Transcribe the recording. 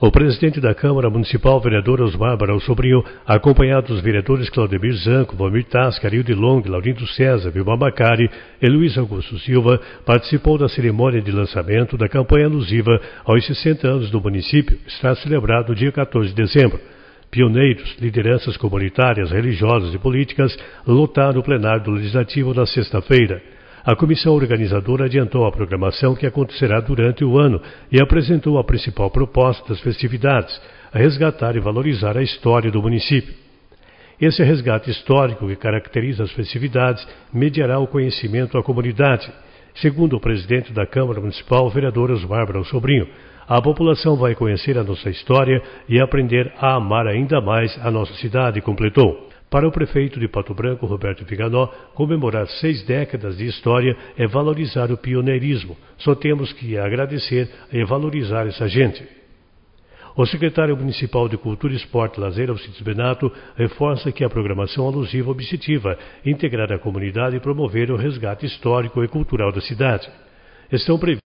O presidente da Câmara Municipal, vereador Osmar Barão Sobrinho, acompanhado dos vereadores Claudemir Zanco, Vomir Tasca, Arilde Long, Laurindo César, Vilma Macari e Luiz Augusto Silva, participou da cerimônia de lançamento da campanha alusiva aos 60 anos do município, está celebrado dia 14 de dezembro. Pioneiros, lideranças comunitárias, religiosas e políticas lotaram o plenário do Legislativo na sexta-feira. A comissão organizadora adiantou a programação que acontecerá durante o ano e apresentou a principal proposta das festividades, resgatar e valorizar a história do município. Esse resgate histórico que caracteriza as festividades mediará o conhecimento à comunidade. Segundo o presidente da Câmara Municipal, vereador Osmar Brau Sobrinho, a população vai conhecer a nossa história e aprender a amar ainda mais a nossa cidade, completou. Para o prefeito de Pato Branco, Roberto Viganó, comemorar seis décadas de história é valorizar o pioneirismo. Só temos que agradecer e valorizar essa gente. O secretário municipal de Cultura, Esporte e Lazer, Alcides Benato, reforça que a programação alusiva objetiva integrar a comunidade e promover o resgate histórico e cultural da cidade. Estão previstos